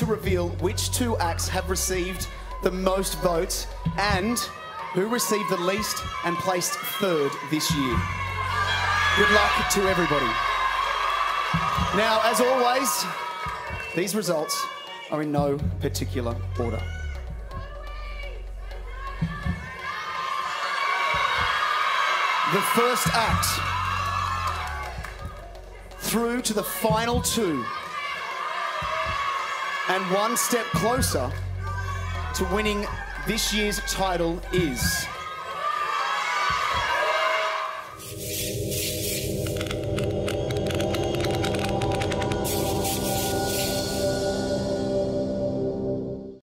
to reveal which two acts have received the most votes and who received the least and placed third this year. Good luck to everybody. Now, as always, these results are in no particular order. The first act through to the final two. And one step closer to winning this year's title is